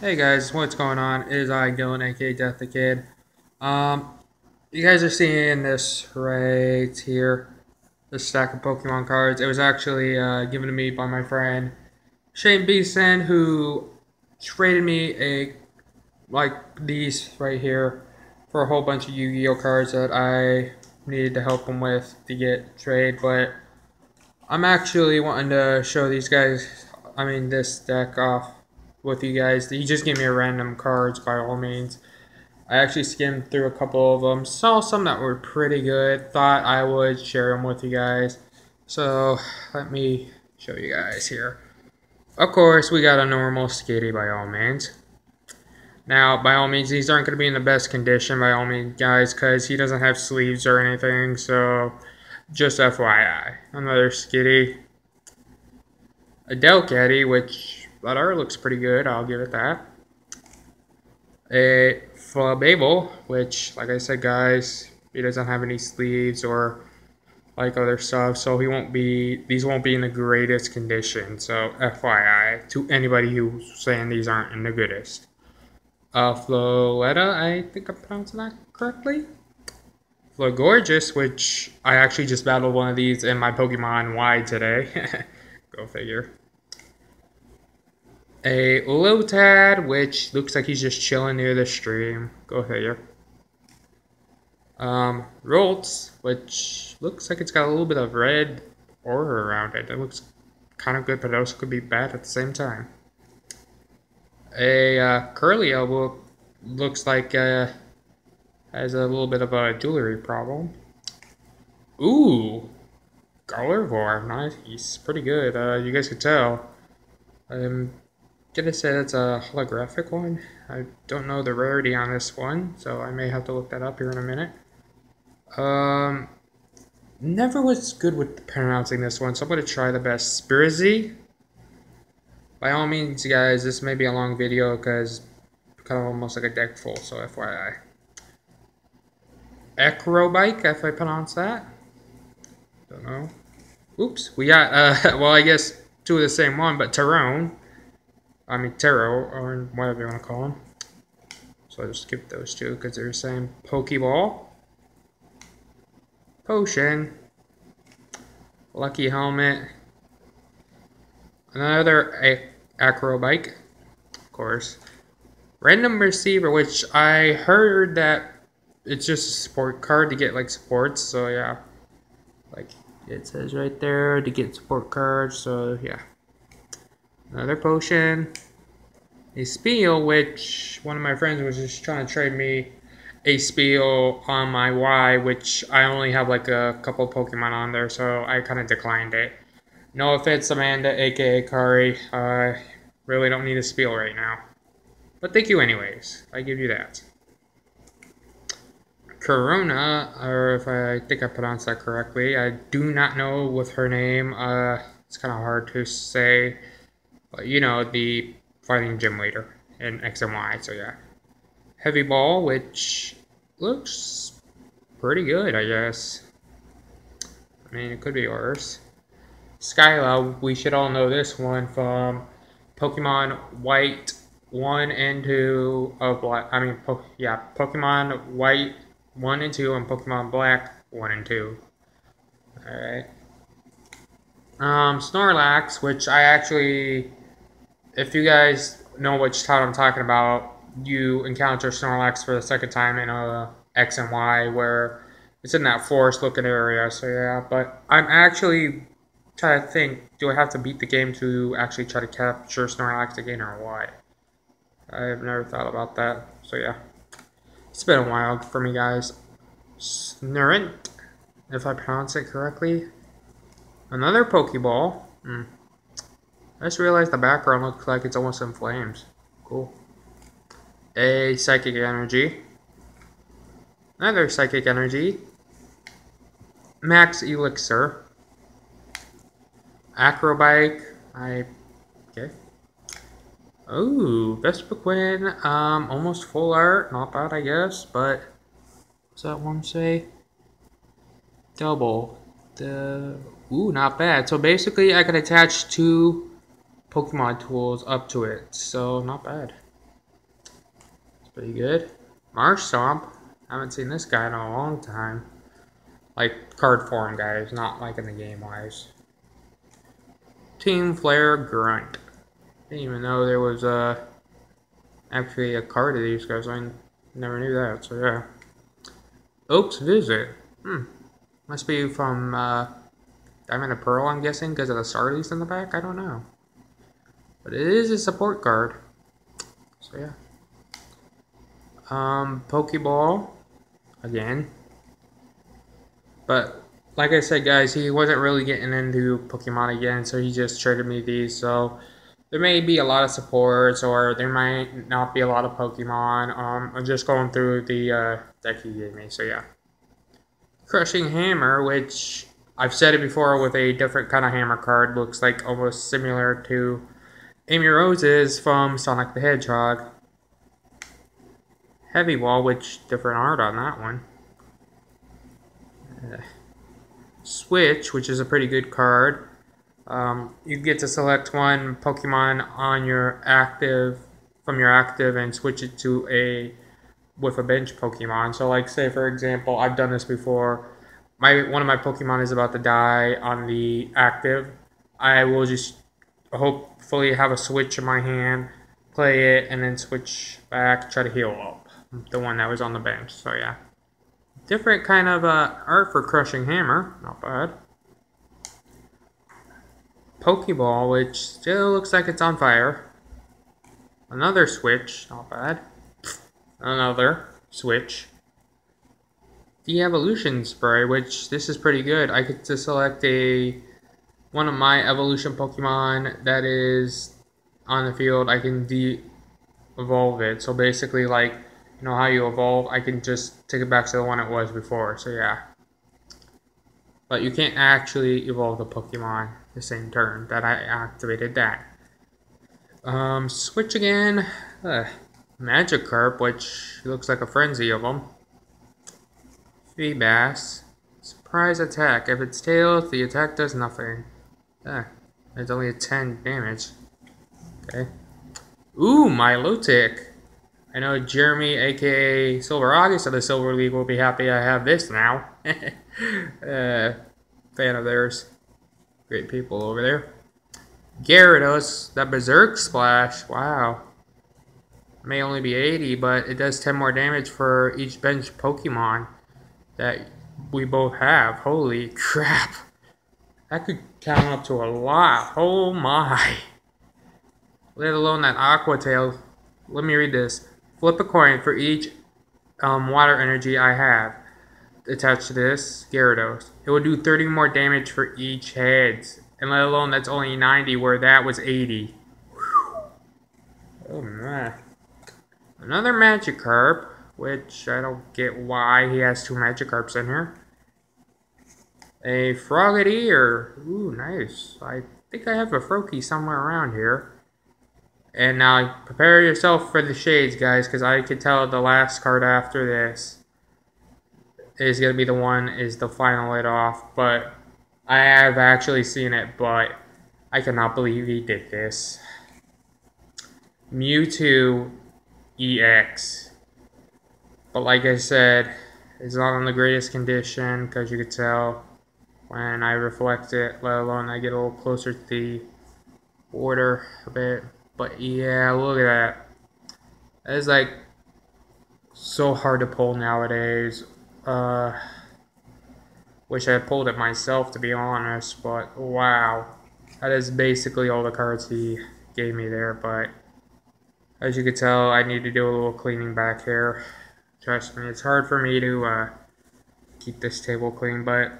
Hey guys, what's going on? It is I, Dylan, aka Death the Kid. Um, you guys are seeing this right here, this stack of Pokemon cards. It was actually uh, given to me by my friend Shane Beeson, who traded me a like these right here for a whole bunch of Yu-Gi-Oh cards that I needed to help him with to get trade. But I'm actually wanting to show these guys, I mean this deck off with you guys. He just gave me a random cards by all means. I actually skimmed through a couple of them, saw some that were pretty good, thought I would share them with you guys. So let me show you guys here. Of course, we got a normal Skitty by all means. Now, by all means, these aren't going to be in the best condition by all means, guys, because he doesn't have sleeves or anything, so just FYI. Another Skitty. A Delcatty, which art looks pretty good, I'll give it that. A Flabébel, which, like I said, guys, he doesn't have any sleeves or like other stuff, so he won't be, these won't be in the greatest condition, so FYI, to anybody who's saying these aren't in the goodest. Uh, Floetta, I think I'm pronouncing that correctly. Florgorgeous, which I actually just battled one of these in my Pokemon Y today. Go figure a Lotad, which looks like he's just chilling near the stream. Go figure. Um, Ralts, which looks like it's got a little bit of red aura around it. It looks kind of good, but also could be bad at the same time. A uh, Kirlia looks like uh, has a little bit of a jewelry problem. Ooh, Gardevoir, nice. He's pretty good. Uh, you guys could tell. Um, gonna say that's a holographic one. I don't know the rarity on this one, so I may have to look that up here in a minute. Um, never was good with pronouncing this one, so I'm gonna try the best. Spirizzi. By all means, guys, this may be a long video because kind of almost like a deck full, so FYI. Acrobike, if I pronounce that. Don't know. Oops, we got, uh, well, I guess two of the same one, but Tyrone. I mean Taro, or whatever you want to call them. So I'll just skip those two because they're the same. Pokeball. Potion. Lucky Helmet. Another Acrobike, of course. Random Receiver, which I heard that it's just a support card to get like supports, so yeah. Like it says right there to get support cards, so yeah. Another potion. A Spheal, which one of my friends was just trying to trade me a Spheal on my Y, which I only have like a couple Pokemon on there, so I kind of declined it. No offense, Amanda, aka Kari. I really don't need a Spheal right now. But thank you anyways. I give you that. Korrina, or if I think I pronounced that correctly, I do not know with her name. Uh, it's kind of hard to say you know, the fighting gym leader in X and Y. So yeah, heavy ball, which looks pretty good, I guess. I mean, it could be worse. Skyla, we should all know this one from Pokemon White 1 and 2 of Black. I mean, po yeah, Pokemon White 1 and 2 and Pokemon Black 1 and 2. Alright. Um, Snorlax, which I actually if you guys know which town I'm talking about, you encounter Snorlax for the second time in a X and Y where it's in that forest looking area. So yeah, but I'm actually trying to think, do I have to beat the game to actually try to capture Snorlax again or what? I've never thought about that. So yeah, it's been a while for me guys. Snurrent, if I pronounce it correctly. Another Pokeball. Hmm. I just realized the background looks like it's almost in flames. Cool. A Psychic Energy. Another Psychic Energy. Max Elixir. Acrobike. I... Okay. Ooh, Vespiquen. Um, almost full art. Not bad, I guess, but... What's that one say? Double. The... Ooh, not bad. So basically, I can attach two Pokemon tools up to it, so not bad. It's pretty good. Marshtomp. Haven't seen this guy in a long time. Like card form guys, not like in the game wise. Team Flare Grunt. Didn't even know there was a actually a card of these guys. I never knew that. So yeah. Oaks Visit. Hmm. Must be from uh, Diamond and Pearl, I'm guessing, because of the Starlies in the back. I don't know. But it is a support card. So yeah. Um, Pokeball. Again. But like I said, guys, he wasn't really getting into Pokemon again, so he just traded me these. So there may be a lot of supports, or there might not be a lot of Pokemon. Um, I'm just going through the uh, deck he gave me. So yeah. Crushing Hammer, which I've said it before with a different kind of hammer card, looks like almost similar to Amy Rose is from Sonic the Hedgehog. Heavy Ball, which different art on that one. Uh, Switch, which is a pretty good card. Um, you get to select one Pokemon on your active from your active and switch it to a with a bench Pokemon. So like say for example, I've done this before. My one of my Pokemon is about to die on the active. I will just hopefully have a switch in my hand, play it, and then switch back, try to heal up the one that was on the bench. So yeah, different kind of uh, art for Crushing Hammer. Not bad. Pokeball, which still looks like it's on fire. Another switch, not bad another switch. The evolution spray, which this is pretty good. I get to select a one of my evolution Pokemon that is on the field. I can de-evolve it. So basically, like you know how you evolve, I can just take it back to the one it was before. So yeah. But you can't actually evolve the Pokemon the same turn that I activated that. Um, switch again. Ugh. Magikarp, which looks like a frenzy of them. Feebas. Surprise attack. If it's tails, the attack does nothing. Ah, it's only a 10 damage. Okay. Ooh, Milotic. I know Jeremy, aka Silver August of the Silver League, will be happy I have this now. uh, fan of theirs. Great people over there. Gyarados, that Berserk Splash. Wow may only be 80, but it does 10 more damage for each bench Pokemon that we both have. Holy crap. That could count up to a lot. Oh my. Let alone that Aqua Tail. Let me read this. Flip a coin for each um, water energy I have attached to this Gyarados. It will do 30 more damage for each heads. And let alone that's only 90 where that was 80. Whew. Oh my. Another Magikarp, which I don't get why he has two Magikarps in here. A Frogadier. Ooh, nice. I think I have a Froakie somewhere around here. And now prepare yourself for the shades, guys, because I can tell the last card after this is going to be the one is the final it off. But I have actually seen it, but I cannot believe he did this. Mewtwo EX. But like I said, it's not in the greatest condition because you could tell when I reflect it, let alone I get a little closer to the border a bit. But yeah, look at that. That is like so hard to pull nowadays. Uh, wish I pulled it myself to be honest, but wow. That is basically all the cards he gave me there, but as you can tell, I need to do a little cleaning back here. Trust me, it's hard for me to uh, keep this table clean, but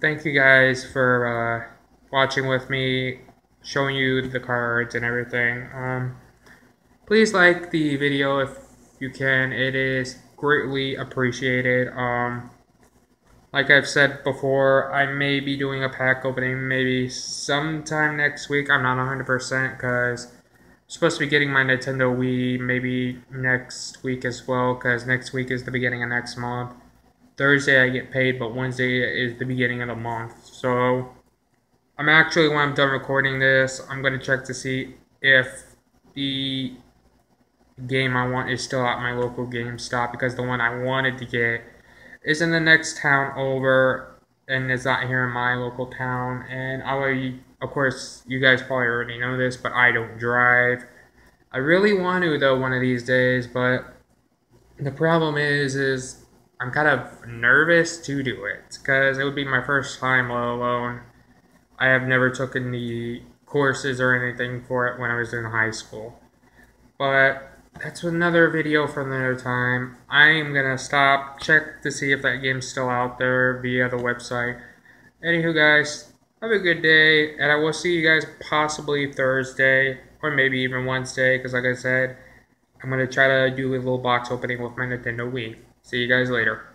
thank you guys for uh, watching with me, showing you the cards and everything. Um, please like the video if you can. It is greatly appreciated. Um, like I've said before, I may be doing a pack opening maybe sometime next week. I'm not 100% because supposed to be getting my Nintendo Wii maybe next week as well, because next week is the beginning of next month. Thursday I get paid, but Wednesday is the beginning of the month. So I'm actually, when I'm done recording this, I'm going to check to see if the game I want is still at my local GameStop because the one I wanted to get is in the next town over and it's not here in my local town. And I, of course, you guys probably already know this, but I don't drive. I really want to though one of these days, but the problem is, is I'm kind of nervous to do it because it would be my first time, let alone I have never taken the courses or anything for it when I was in high school. But that's another video for another time. I am gonna stop, check to see if that game's still out there via the website. Anywho, guys, have a good day, and I will see you guys possibly Thursday or maybe even Wednesday, because like I said, I'm gonna try to do a little box opening with my Nintendo Wii. See you guys later.